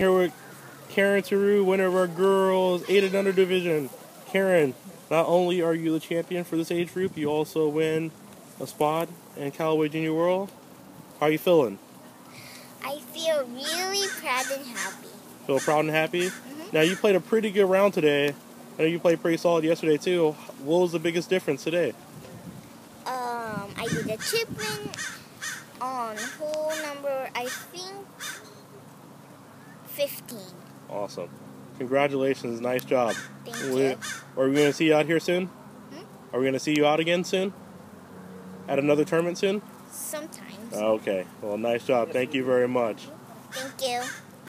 Here with Karen Taru, winner of our girls 8 and under division. Karen, not only are you the champion for this age group, you also win a spot in Callaway Junior World. How are you feeling? I feel really proud and happy. Feel proud and happy? Mhm. Now, you played a pretty good round today. I know you played pretty solid yesterday, too. What was the biggest difference today? Um, I did a chipping on hole number, I think, 15. Awesome. Congratulations. Nice job. Thank We- you. Are we going to see you out here soon? Hmm? Are we going to see you out again soon? At another tournament soon? Sometimes. Okay. Well, nice job. Thank you very much. Thank you.